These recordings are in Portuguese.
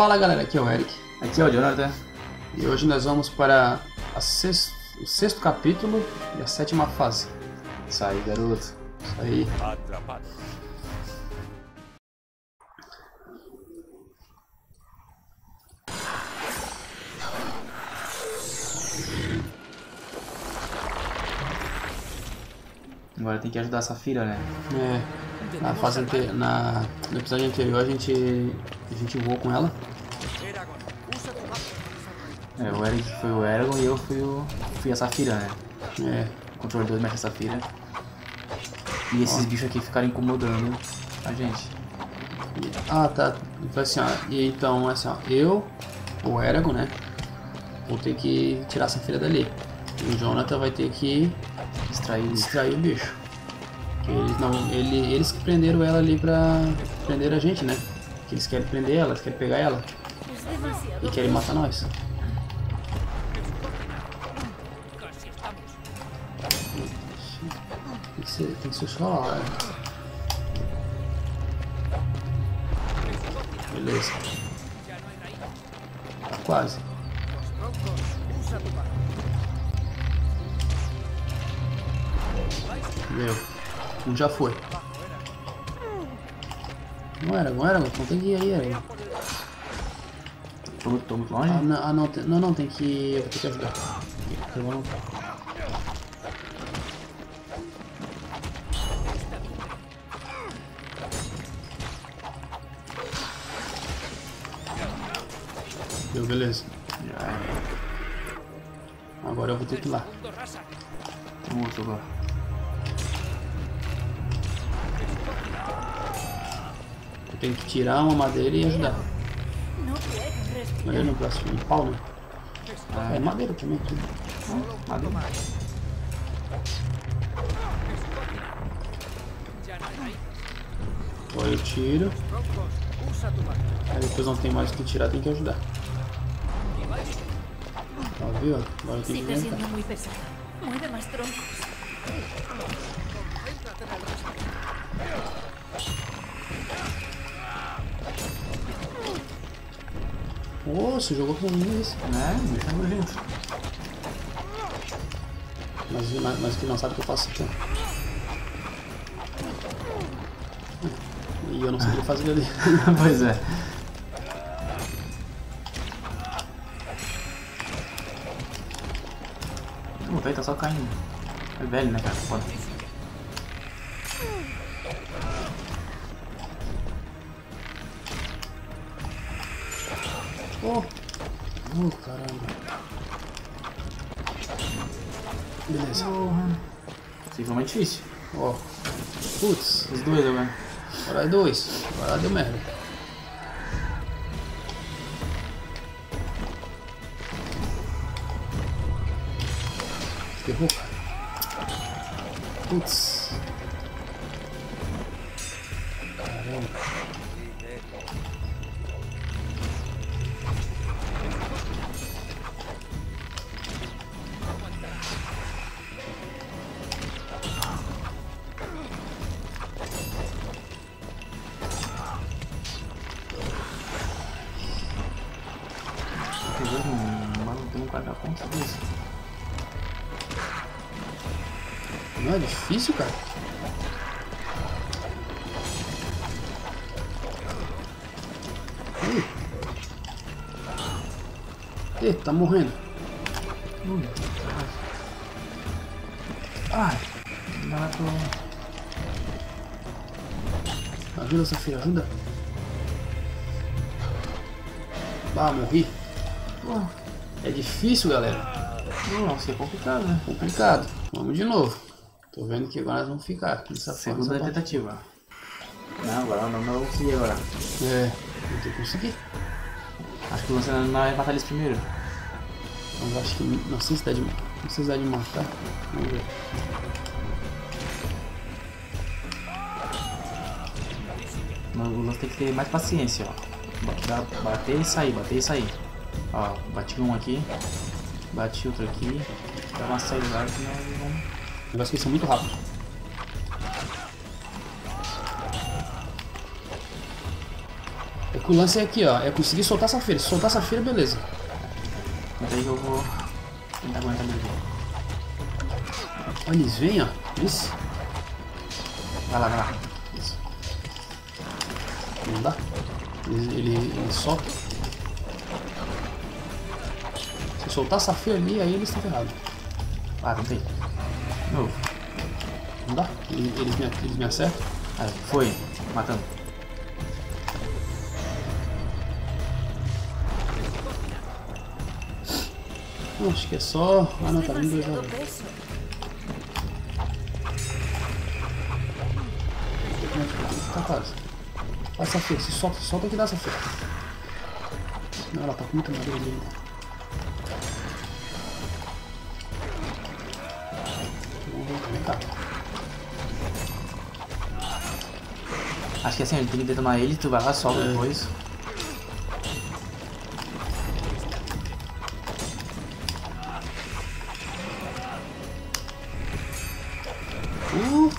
Fala galera, aqui é o Eric. Aqui é o Jonathan. E hoje nós vamos para sexto, o sexto capítulo e a sétima fase. Isso aí, garoto. Isso aí. Agora tem que ajudar a Safira, né? É, na fase ante... na... no episódio anterior a gente a gente voou com ela. É, o Eric foi o Eragon e eu fui o fui a Safira, né? É, Controle 2 mexe a Safira. E esses bichos aqui ficaram incomodando a gente. e- ah tá. Então assim, ó, e então assim, ó, eu, o Eragon, né? Vou ter que tirar essa filha dali. E o Jonathan vai ter que Distrair isso. distrair o bicho. Que eles não, ele, eles que prenderam ela ali pra prender a gente, né? Que eles querem prender ela, eles querem pegar ela e querem matar nós. Tem que ser, tem que ser só. é. Beleza. Tá quase. Deu. Um já foi. Não era, não era, não tem que ir aí, era. Tô, tô muito longe? Ah, não, ah, não, tem- não, não, tem que. Eu vou ter que ajudar. Eu vou não. Beleza. Já é. Agora eu vou ter que ir lá. Outro agora. Eu tenho que tirar uma madeira e ajudar. Madeira no próximo, um pau, né? É madeira também, tudo. Madeira. Agora eu tiro. Aí depois não tem mais o que tirar, tem que ajudar. Se que te inventar. siendo muy pesada. Mueve más troncos. Ô, você jogou com isso. Né? Bicho é nojento. Mas, mas, mas que não sabe que eu faço aqui. E eu não sei o que fazer ali. pois é. Só caindo. É velho, né, cara? Foda. Oh, oh caramba. Beleza. Esse foi mais difícil. Ó. Putz, Os dois agora. agora é dois. Agora deu merda. Putz. Caramba. Mano, tem um quadra ponta desse. Não é difícil, cara. Ih. Ih, tá morrendo. Ai, não dá pra... Ajuda, Sofia, ajuda. Ah, morri. É difícil, galera. nossa, é complicado, né? Complicado. Vamos de novo. Tô vendo que agora nós vamos ficar nessa Segunda fase. tentativa. Não, agora não, não vou conseguir agora. É, ter que conseguir. Acho que você não vai matar eles primeiro. Mas acho que não sei se dá de, não dá de matar. Vamos ver. Mas O lance tem que ter mais paciência, ó. Ba- ba- Bater e sair, bater e sair. Ó, bati um aqui, bati outro aqui, dá uma saída lá que nós vamos. Negócio que são muito rápidos. É que o lance é aqui, ó. É conseguir soltar essa feira. Se soltar essa feira, beleza. Mas aí eu vou tentar aguentar ele. Olha, eles vêm, ó. Isso. Vai lá, vai lá. Isso. Não dá. Ele, ele, ele solta. Se soltar essa feira ali, aí eles estão ferrados. Ah, tentei. De Novo. Não dá? Eles, eles, me, eles me acertam. Aí, foi. Matando. Acho que é só. Ah, não, tá vindo dois peso. Tá quase. Olha essa feira, se solta, solta que dá essa feira. Não, ela tá com muita madeira ali. Acho que assim, ele tem que detonar ele, tu vai lá, solta depois. Uh!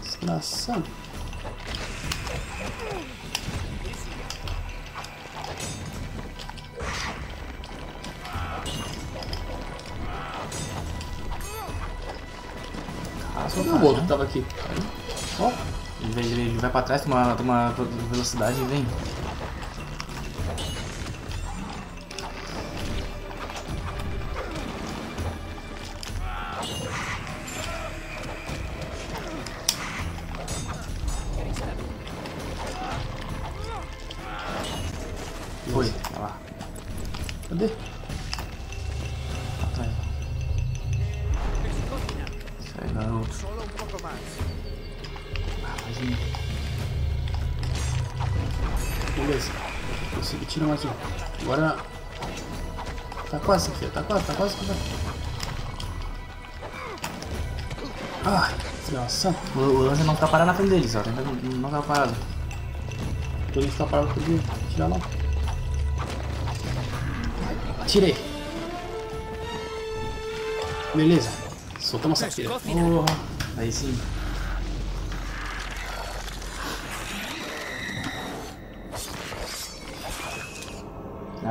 Desgraçado. Ah, Cadê o outro que tava aqui? Ó, Ele, ele vai pra trás, toma, toma velocidade e vem. Beleza. Consegui tirar mais um. Agora. Tá quase, filho. Tá quase, tá quase. Tá. Ai, desgraçado. O, o lance não ficar parado na frente deles, ó. Tenta não ficar parado. Tô indo ficar parado poder tirar lá. Tirei. Beleza. Soltamos essa filha. Porra. Aí sim.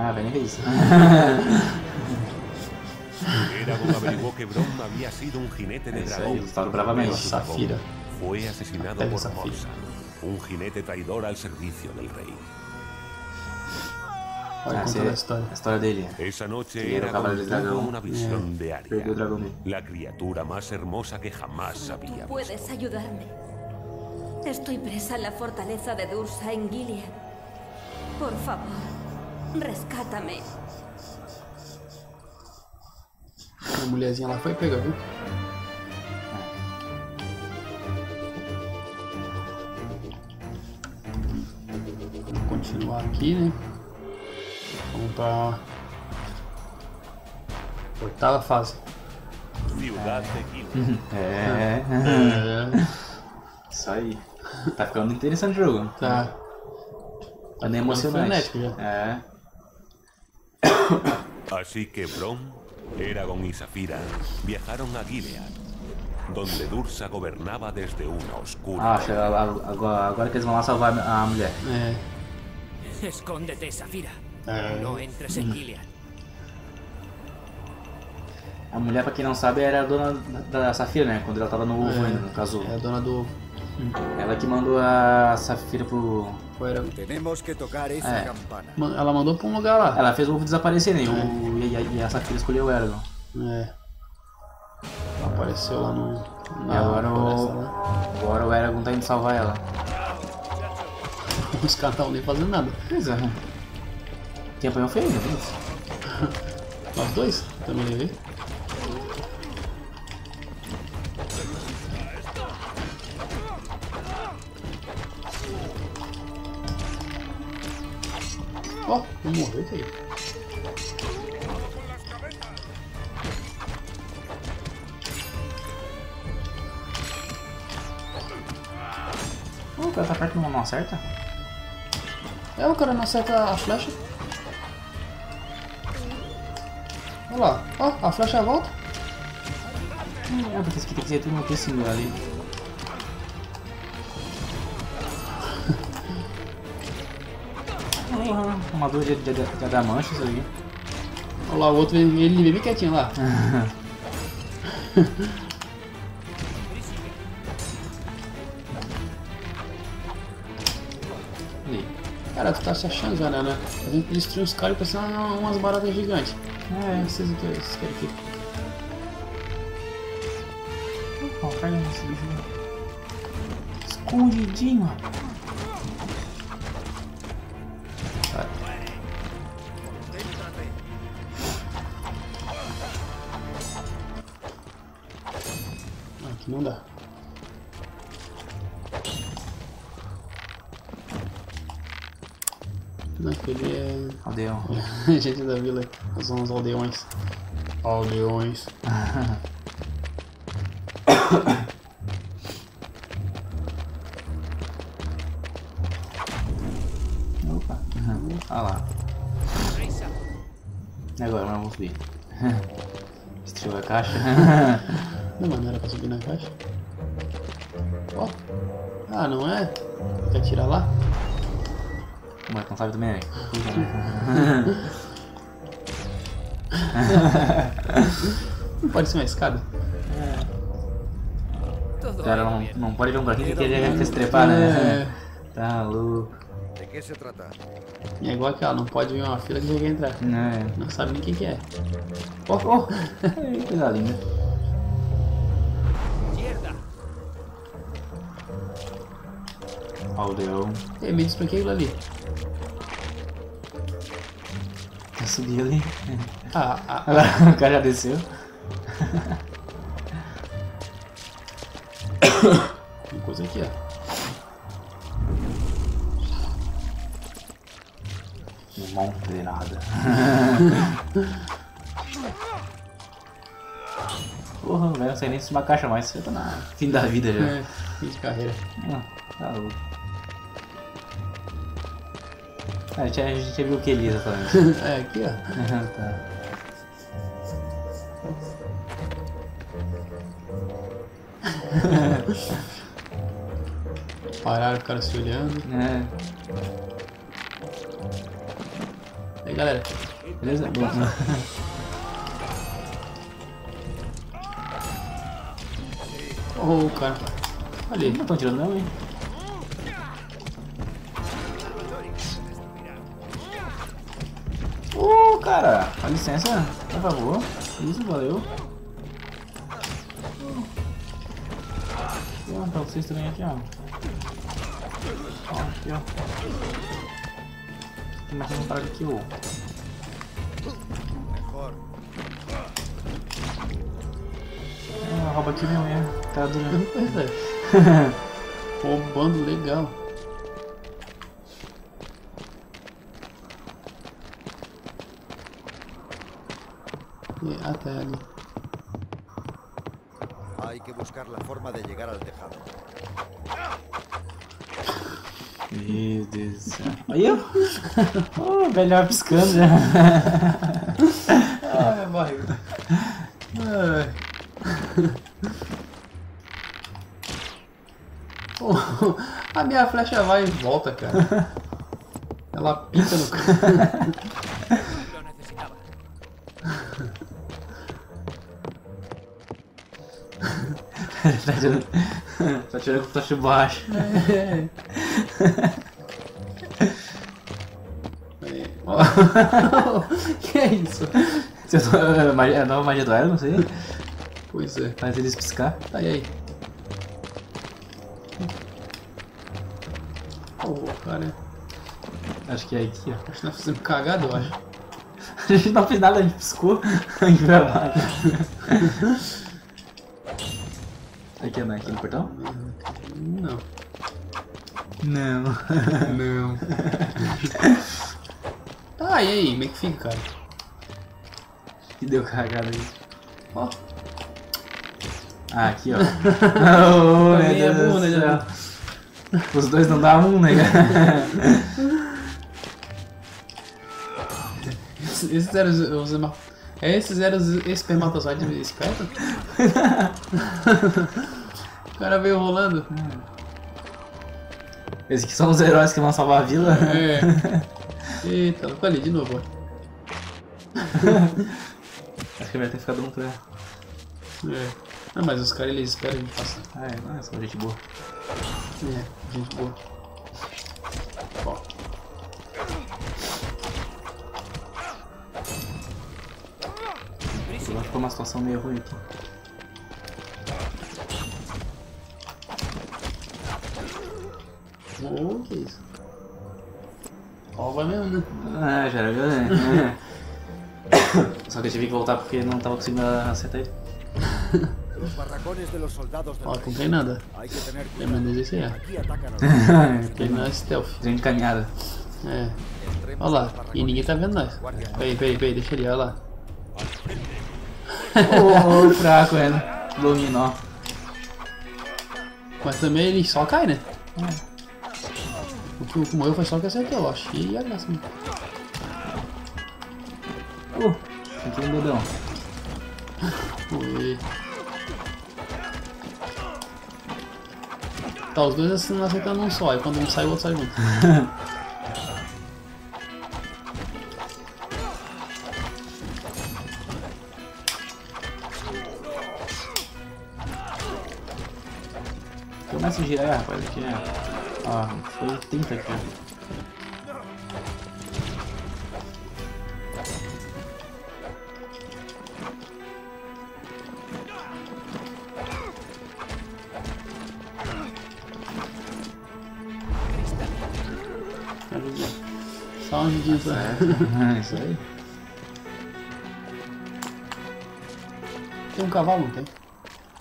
Ah, vai nem ver isso. Eragon averiguó que Brom había sido un jinete de Eso dragón. ahí, estaba bravamente. Pero Zafira. Fue asesinado Pega por Zafira. Morsa, un jinete traidor al servicio del rey. Vai Ah, essa contar é a história. a história dele. Esa noche Sí, era Eragon Cavaleiro de tuvo Dragón. una visión de Perdió o Arya, dragão dele. la criatura más hermosa que jamás había Puedes visto. ayudarme. Estoy presa en la fortaleza de Dursa en Gilead. Por favor, rescátame. A mulherzinha lá foi pegar, viu? Vamos continuar aqui, né? Vamos pra oitava fase. De Gilead. É. É, Isso aí. Tá ficando interessante o jogo. tá. Tá nem emocionante. frenético já. É. Así que Brom, Eragon y Safira viajaron a Gilead, donde Dursa gobernaba desde una oscura Ah, chega, agora, agora que eles vão lá salvar a mulher. É. Escóndete, Safira. É. No entres en Gilead. A mulher, pra quem não sabe, era a dona da, da Safira, né? Quando ela tava no ovo ainda, no caso. É a dona do. Ela que mandou a Safira pro. Foi, era- Tenemos que tocar esa Eh. campana. Ela mandou pra um lugar lá. Ela fez o ovo desaparecer, né? E, o, e, a, e a Safira escolheu o Eragon. É. Apareceu lá no. E Na agora floresta o, lá. agora o Eragon tá indo salvar ela. Os caras não nem fazendo nada. Pois é. Quem apanhou foi ele, né? Nós dois também levei. Ó, não morreu, que aí. Ô, o cara tá perto não, não acerta? É, o cara não acerta a flecha. Olha lá, ó, a flecha volta. Hum, é, porque isso aqui tem que ser tudo no símbolo ali. Porra, armadura de, de, de adamante isso aí. Olha lá, o outro, ele, ele bem quietinho lá. Cara, tu tá se achando já, né? né? A gente destruiu os caras e uma- umas baratas gigantes. É, Vocês o que vocês querem aqui? ó, cai nesse bicho. Escondidinho, ó. Aldeões. Opa. Olha lá. E agora, vamos subir. Destruiu a caixa. Não, mas não era pra subir na caixa. Ó. Ah, não é? Quer atirar lá? Moleque não sabe também, né? Não pode ser uma escada? O cara não, não pode ver um buraquinho que querer que se trepar, né? É. Tá louco. ¿De qué se trata? E é igual aquela, não pode ver uma fila que já quer entrar. É. Não sabe nem quem que é. Oh, oh. Coisa linda. Izquierda. Aldeão. Ei, me expliquei aquilo ali. Eu subi ali. Ah, ah, lá, o cara já desceu. tem coisa aqui, ó. Um monte de nada. Porra, velho, não sei nem se uma caixa mais. Você tá na fim da vida já. É, fim de carreira. Ah, tá louco. A gente, a gente já viu o que ele exatamente. é, aqui, ó. tá. Pararam o cara se olhando. É, Aí, galera. beleza? Bom. Oh, o cara. Olha aí. Não estão tirando não, hein? Licença, por favor. Isso, valeu. Ó, pra vocês também aqui, ó. Ó, aqui, ó. Tem mais uma parada aqui, ó. Ah, rouba aqui mesmo, é. Tá durando. É. Roubando legal. E, ah, tá ali. Hay que buscar la forma de llegar al tejado. Meu Deus do céu. Aí, ó. Ô, o velho piscando já. Ah, barriga. Ai. Pô, a minha flecha vai e volta, cara. Ela pica no cara. tá tirando. Tá tirando com taxa baixo. É. É. Que é isso? Magia- A nova magia do Iron, não sei. Pois é. Faz eles piscar. Tá aí aí. Pô, cara. Acho que é aqui, ó. Acho que nós fizemos cagada, eu acho. A gente não fez nada, a gente piscou. Aqui baixo. Aqui, né? No portão? Não. Não. Não. Tá, e aí? Como é que fica, cara? Que deu cagada aí. Ó. Ah, aqui, ó. oh, meu Também é Deus bom, do né. Os dois não dá um, né, cara? Esses eram os, os Esses eram os espermatozoides espertos? o cara veio rolando. Esses que são os heróis que vão salvar a vila. É. Eita, ficou ali de novo, ó. Acho que vai ter ficado um pra. É. Ah, mas os caras eles esperam a gente passar. Ah, é, não é só gente boa. É, gente boa. Ficou uma situação meio ruim aqui. Ô, que isso? Ó, vai mesmo, né? Ah, já era violento. Só que eu tive que voltar porque não tava conseguindo acertar ele. Los barracones de los soldados del Ó, não tem nada. Pelo cuidado. menos esse é. Tem na stealth. Gente caminhada. É. Olha lá. E ninguém tá vendo nós. Peraí, peraí, peraí, deixa ele, olha lá. Ô, fraco, é. Dominó. Mas também ele só cai, né? O que o que morreu foi só o que acertou, eu acho. E a graça. né? Uh, aqui um dedão. Foi. Tá, os dois assim acertando um só, e quando um sai, o outro sai junto. girar, rapaz, aqui é. Ó, foi 30 aqui. Só um ajudinho pra. Ah, Isso aí. Tem um cavalo, não tem?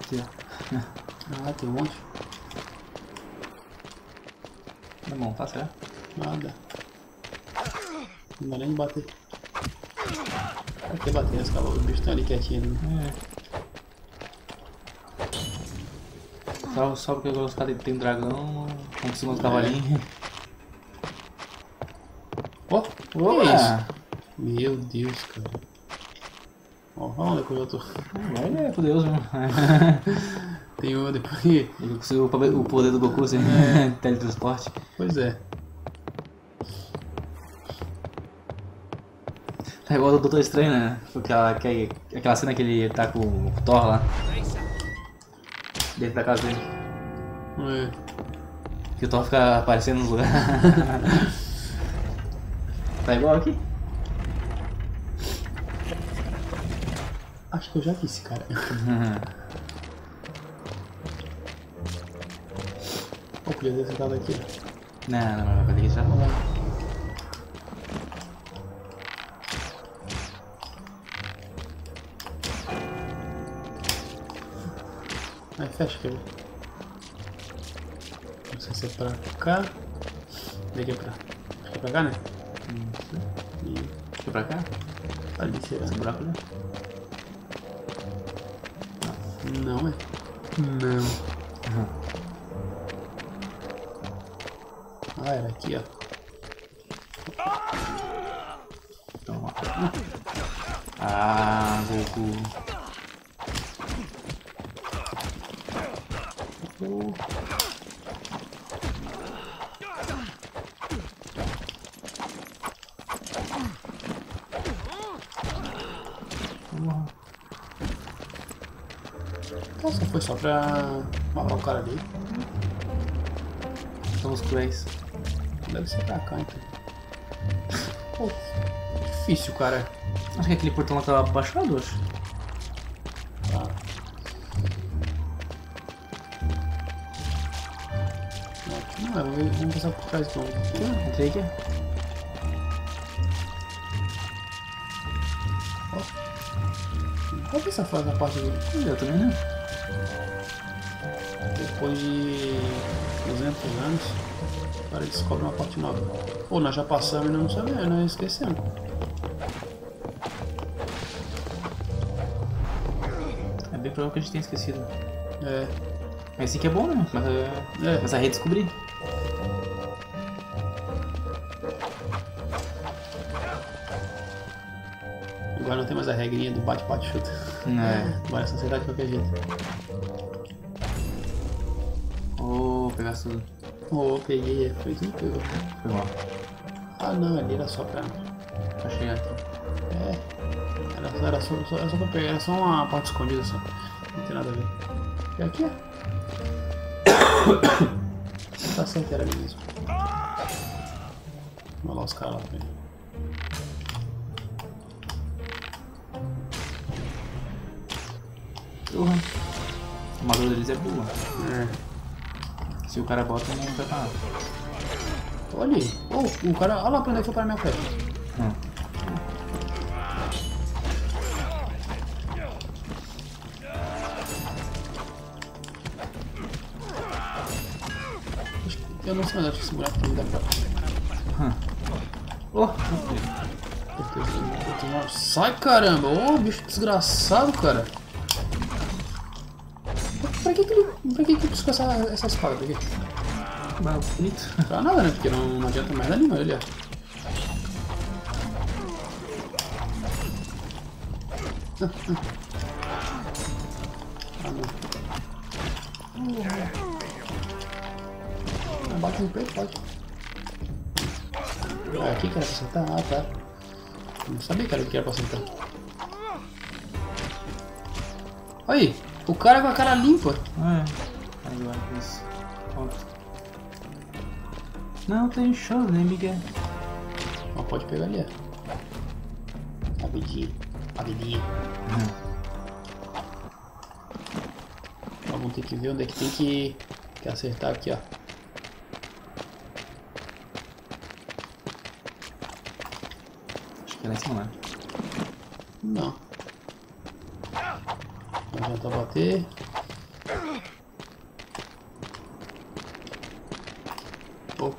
Aqui, ó. Ah, tem um monte. Tá bom, tá certo. Nada. Não dá nem bater. Pra que bater esse cavalo? Os bichos estão ali quietinhos. Né? Só, só porque os caras tem dragão, consigo os cavalinhos. Ó, que é isso? Meu Deus, cara. Ó, olha onde é que eu tô. Ele é poderoso mesmo. Tem o depois. Ele conseguiu o poder- o do Goku sem teletransporte. Pois é. É igual do Doutor Estranho, né? Aquela, aquela, aquela cena que ele tá com o Thor lá. Dentro da casa dele. É. Que o Thor fica aparecendo nos lugares. tá igual aqui? Acho que eu já vi esse cara. Podia ter sentado aqui. Não, não, não, vai ter que já. Vamos lá. Aí fecha aqui. Não sei se é pra cá. Daqui é pra. Acho que é pra cá, né? E Fica pra cá? ali será. Esse buraco ali? Não é? Não. Ah, era aqui, ó. Então, ó. Ah, Goku. Nossa, foi só pra matar o cara ali. Somos cruéis. Deve ser pra cá, então. Pô, difícil, cara. Acho que aquele portão lá tava abaixado, acho. Tá. Não, vamos, vamos passar por trás então. Ah, Entrei aqui. Qual que é essa fase na parte dele? Eu também não. Depois de 200 anos, cara descobre uma parte nova. Pô, nós já passamos e não sabemos, nós esquecemos. É bem provável que a gente tenha esquecido. É, Mas sim que é bom, né? Mas, é... É. Mas a redescobrir. agora não tem mais a regrinha do bate-bate-chuta. É. Agora é só acertar de qualquer jeito. Oh, pegar tudo. Oh, peguei, foi tudo que pegou. Foi mal. Ah não, ali era só pra. Pra chegar aqui. É. Era, era, só, só, era só pra pegar, era só uma parte escondida só. Não tem nada a ver. E aqui, ó. tá certo, era ali mesmo. Olha lá os caras lá também. Porra. A armadura deles é boa. É. Se o cara bota, não vai pra nada. Olha aí. Oh, o cara. Olha lá pra onde foi para minha flecha. Hum. Eu não sei, mas acho que esse buraco aqui dá pra. Oh, Sai caramba! Ô bicho desgraçado, cara! Ele buscou essa, essa espada aqui? bonito. Pra nada, né? Porque não, não adianta merda nenhuma ele, ó. Ah, não. Ah, bate no peito, pode. Ah, aqui que era pra acertar? Ah, tá. Não sabia que era que era pra acertar. Olha aí, o cara com a cara limpa. É. Isso. Não tem chance, né, Miguel? Mas pode pegar ali. A vidinha. Então vamos ter que ver onde é que tem que, que acertar aqui, ó. Acho que é lá em cima, né? Não. Não adianta bater.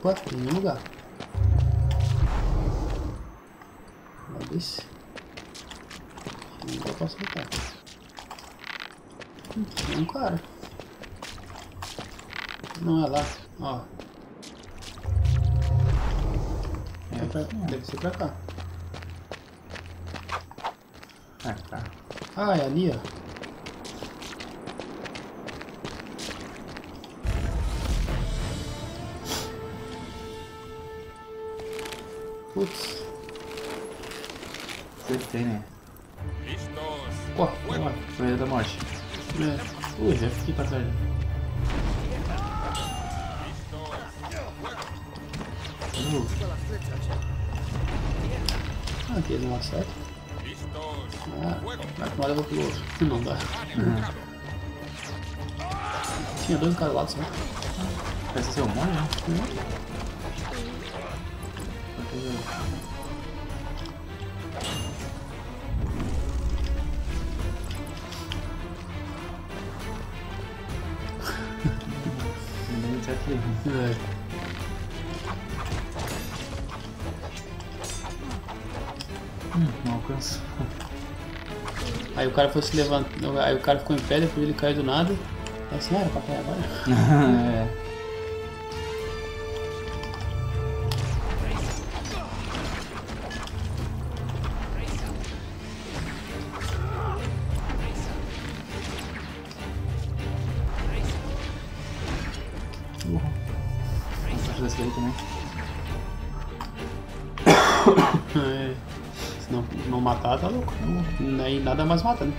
Opa, tem nenhum lugar. Vai descer. Não dá pra acertar. Hum, Tem um cara. Não é lá, ó. É pra, deve ser pra cá. Ah, tá. Ah, é ali, ó. Putz. Acertei, né? Pô, lá. Foi da morte. É. Ui, já fiquei pra trás. Uh, Ah, aqui não acerta. Ah, um lado eu vou pro outro. Não dá. Tinha dois caras lá só. parece ser um monte, né? Ali. É. Hum, não alcanço. Aí o cara foi se levantar. Aí o cara ficou em pé, depois ele caiu do nada. Aí assim, ah, era pra cair agora. é. Matar, tá louco. Não, aí nada mais mata, né?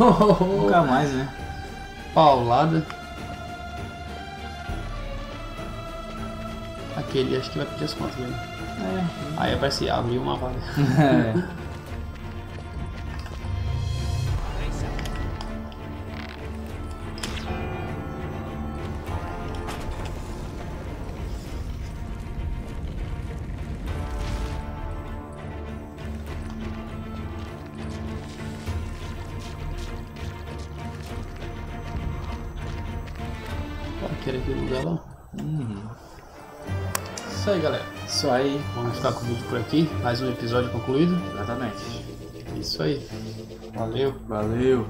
Nunca mais, né? Paulada. Aquele acho que vai pedir as contas dele. Aí aparece abrir uma vaga. É. Lugar lá. Uhum. isso aí, galera. Isso aí. Vamos ficar com o vídeo por aqui. Mais um episódio concluído. Exatamente. Isso aí. Valeu. Valeu.